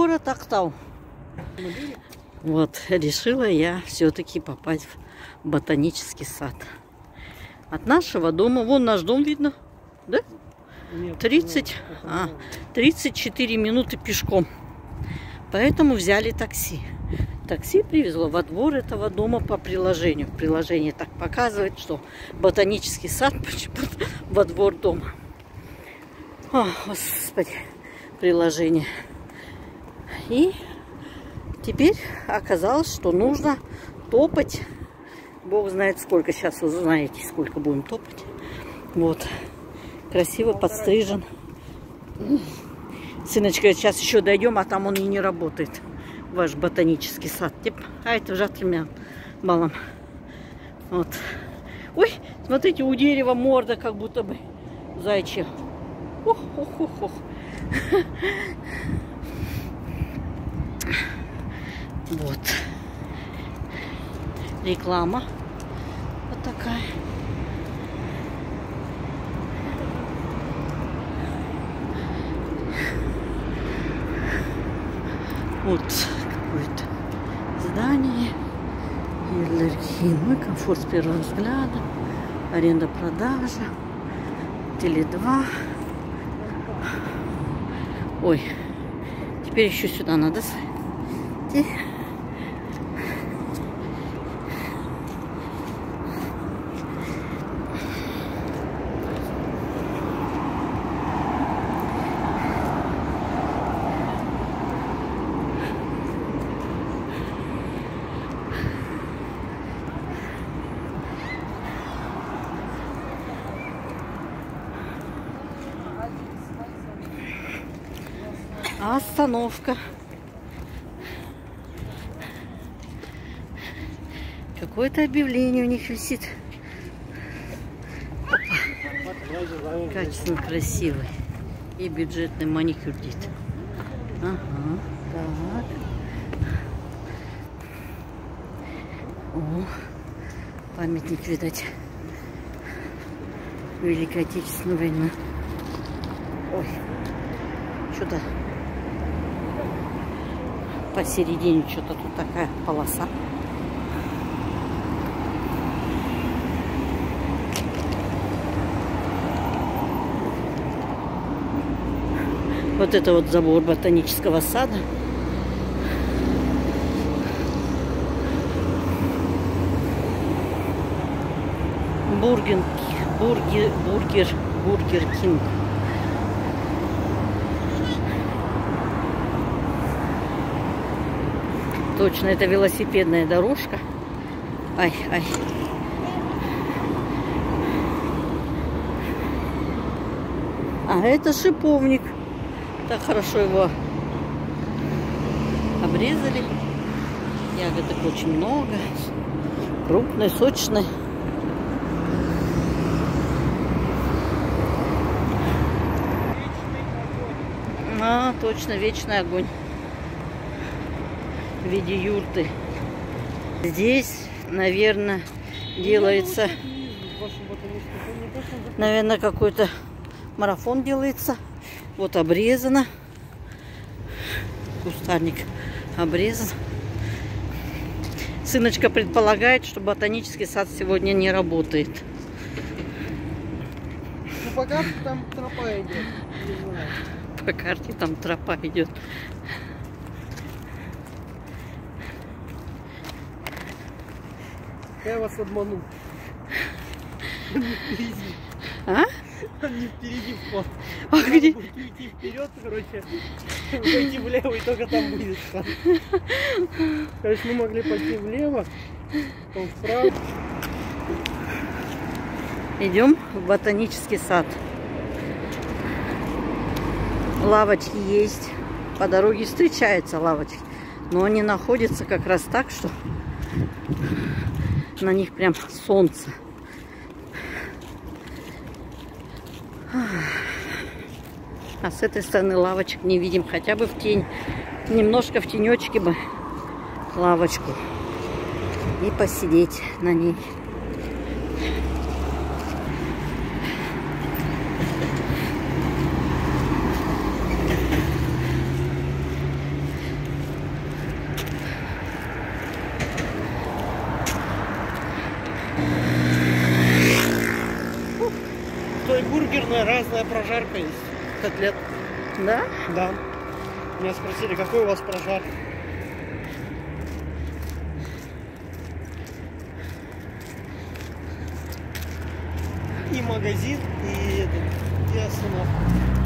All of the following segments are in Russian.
Город Актау. Вот, решила я все-таки попасть в ботанический сад. От нашего дома, вон наш дом видно, да? Нет, 30, а, 34 минуты пешком. Поэтому взяли такси. Такси привезло во двор этого дома по приложению. Приложение так показывает, что ботанический сад почему-то во двор дома. О, господи, приложение. И теперь оказалось, что нужно топать. Бог знает сколько. Сейчас вы знаете, сколько будем топать. Вот. Красиво подстрижен. Сыночка, сейчас еще дойдем, а там он и не работает. Ваш ботанический сад. А это уже тремя баллом. Вот. Ой, смотрите, у дерева морда как будто бы зайчья. Ох, ох, ох, ох. Вот. Реклама. Вот такая. Вот какое-то здание. И комфорт с первого взгляда. Аренда-продажа. Теле2. Ой. Теперь еще сюда надо зайти. Остановка. Какое-то объявление у них висит. Опа. Качественно красивый. И бюджетный маникюр здесь. Ага, так. О, памятник, видать, Великой Отечественной войны. Ой, что-то посередине что-то тут такая полоса. Вот это вот забор ботанического сада. Бурген, бургер, бургер, бургер кинг. Точно, это велосипедная дорожка. Ай, ай. А это шиповник. Так хорошо его обрезали. Ягодок очень много. Крупные, сочные. А, точно, вечный огонь в виде юрты. Здесь, наверное, делается, наверное, какой-то марафон делается. Вот обрезано. Кустарник обрезан. Сыночка предполагает, что ботанический сад сегодня не работает. Ну, по карте там тропа идет. По карте там тропа идет. Я вас обманул. А? Он не впереди вход. А Надо где? будет уйти вперед, короче, пойти влево, и только там будет вход. Короче, мы могли пойти влево, потом вправо. Идем в ботанический сад. Лавочки есть. По дороге встречаются лавочки. Но они находятся как раз так, что на них прям солнце. А с этой стороны лавочек не видим. Хотя бы в тень. Немножко в тенечке бы лавочку. И посидеть на ней. Разная прожарка есть. Котлет. Да? Да. Меня спросили, какой у вас прожар? И магазин, и и остановка.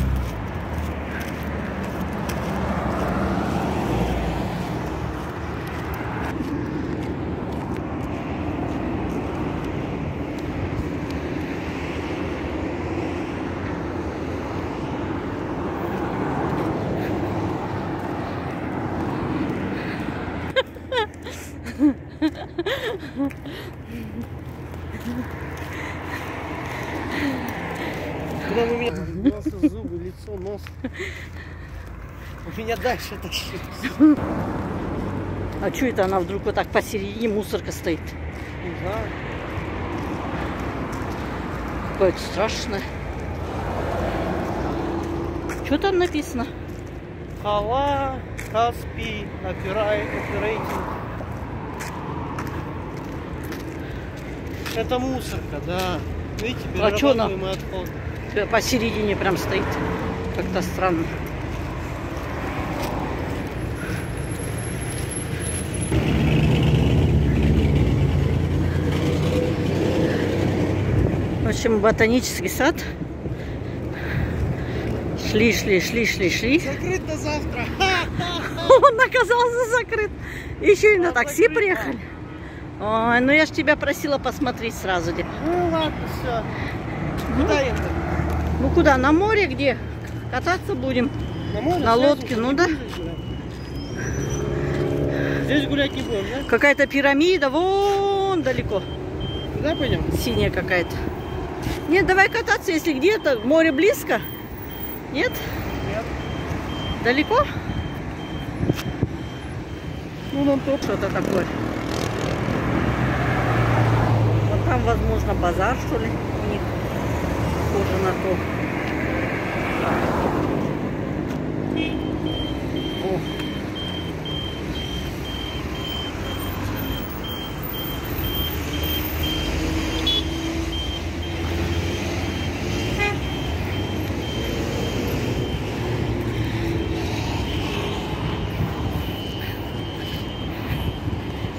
Куда вы меня? Глаза, зубы, лицо, нос. У меня дальше тащит. А что это она вдруг вот так посередине мусорка стоит? Не знаю. Какое-то страшное. Что там написано? Хала, Каспий, Операй, Это мусорка, да. Видите, А перерабатываемый отход. Э, Посередине прям стоит. Как-то странно. В общем, ботанический сад. Шли, шли, шли, шли, шли. Закрыт до завтра. Он оказался закрыт. Еще и на А, такси приехали. Ой, ну я ж тебя просила посмотреть сразу. где. Ну ладно, все. Куда ехать? Ну куда? На море где? Кататься будем. На море? На лодке, ну да. Здесь гулять не будем, да? Какая-то пирамида, вон далеко. Куда пойдем? Синяя какая-то. Нет, давай кататься, если где-то. Море близко. Нет? Нет. Далеко? Ну, нам только что-то такое. Вот там, возможно, базар, что ли, у них. Похоже на то.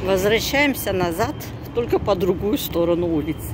Возвращаемся назад, только по другую сторону улицы.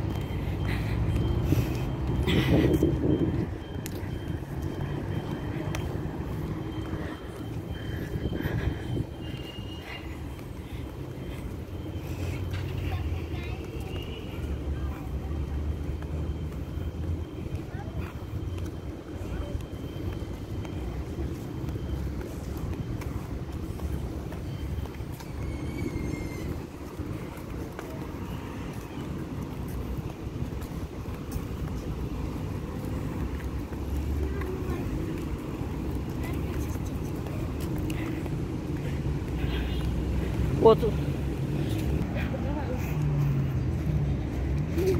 Вот.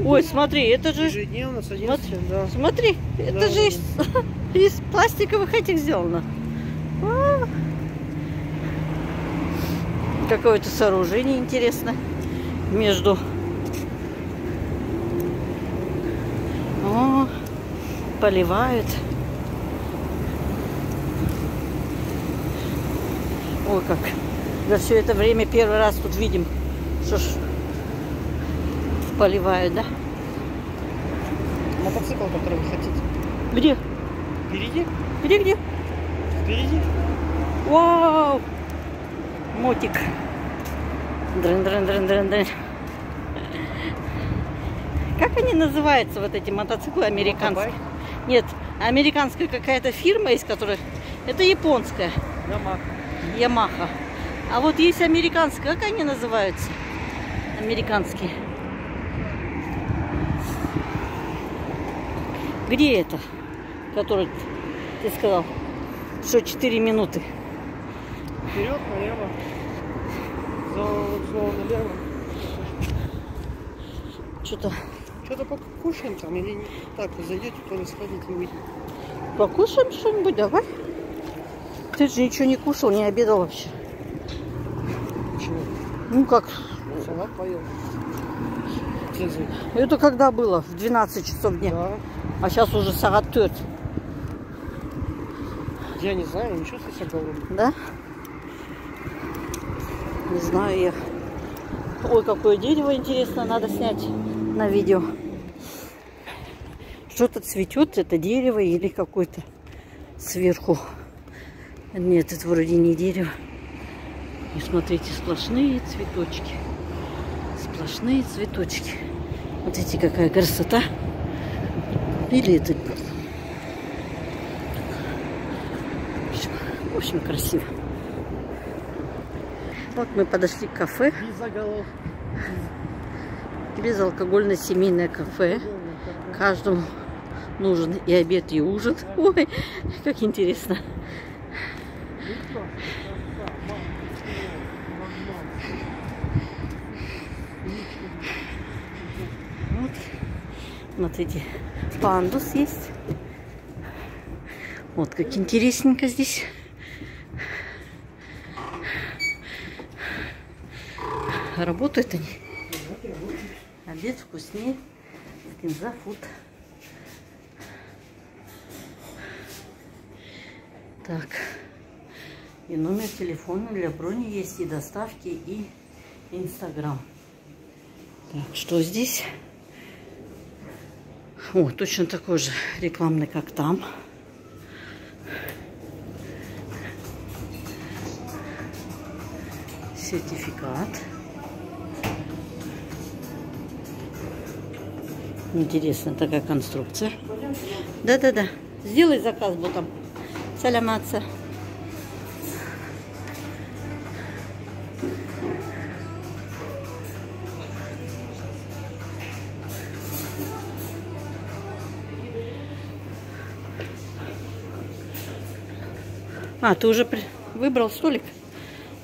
Ой, смотри, это же, Ежедневно с 11, да. смотри, это Да, же да, из, из пластиковых этих сделано. А. Какое-то сооружение интересное между. О, поливают. Ой, как. За все это время первый раз тут видим, что ж поливают, да? Мотоцикл, который вы хотите. Где? Впереди? Где, где? Впереди? Вау! Мотик. Дрын, дрын, дрын, дрын, дрын. Как они называются, вот эти мотоциклы американские? Мотобайк? Нет, американская какая-то фирма есть, которая... Это японская, Ямах. Ямаха. А вот есть американская, как они называются? Американские. Где это? Который ты сказал, что 4 минуты. Вперед, налево. Снова налево. Что-то Что-то покушаем там или не? так, вы зайдете, то ли сходите и выйдете. покушаем что-нибудь, давай. Ты же ничего не кушал, не обедал вообще. Ну как, Салат поел. Это когда было? В 12 часов дня. Да. А сейчас уже сагат төрт. Я не знаю, ничего себе говорю. Да? Не знаю я. Ой, какое дерево интересно, надо снять на видео. Что-то цветет, это дерево или какой-то сверху. Нет, это вроде не дерево. И смотрите, сплошные цветочки. Сплошные цветочки. Смотрите, какая красота. Или это... В общем, в общем красиво. Вот мы подошли к кафе. Без заголов. Безалкогольно-семейное кафе. Каждому нужен и обед, и ужин. Ой, как интересно. Вот. Смотрите, пандус есть. Вот как интересненько здесь. Работают они. Обед вкуснее. Кинза фуд. Так. И номер телефона для брони есть, и доставки, и Инстаграм. Так, что здесь? О, точно такой же рекламный, как там. Сертификат. Интересная такая конструкция. Да-да-да. Сделай заказ ботом. Саляматься. А, ты уже выбрал столик?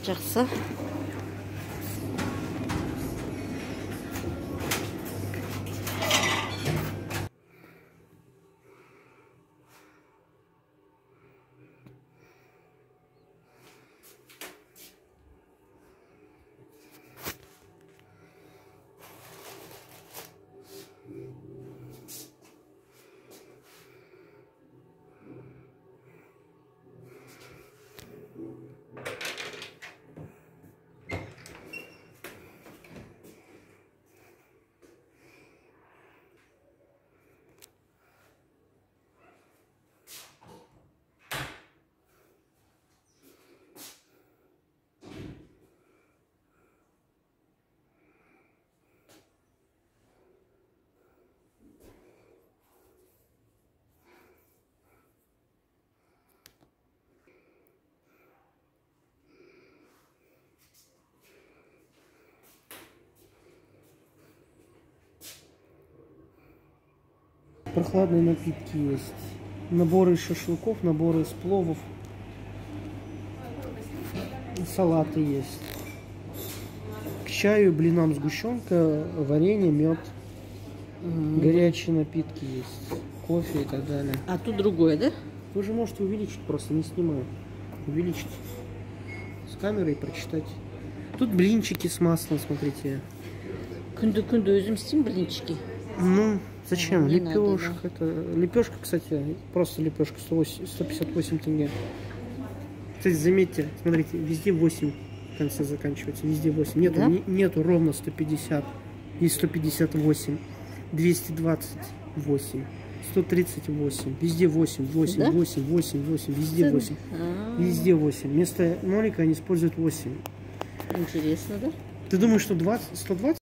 Жақсы. Прохладные напитки есть. Наборы из шашлыков, наборы из пловов. Салаты есть. К чаю, блинам сгущенка, варенье, мед. Горячие напитки есть. Кофе и так далее. А тут другое, да? Вы же можете увеличить, просто не снимаю. Увеличить с камерой и прочитать. Тут блинчики с маслом, смотрите. Күнді күнді өзім істеймін блинчики. Ну, зачем? Не надо, Лепешка. Это... Лепешка, кстати, просто лепешка 108 158 тенге. Кстати, заметьте, смотрите, везде 8 в конце заканчивается. Везде 8. Нету, Да? не- нету ровно 150. Есть 158, 228, 138. Везде 8, 8, Да? 8, 8, 8. Везде 8. А, Везде 8. Вместо нолика они используют 8. Интересно, да? Ты думаешь, что 20, 120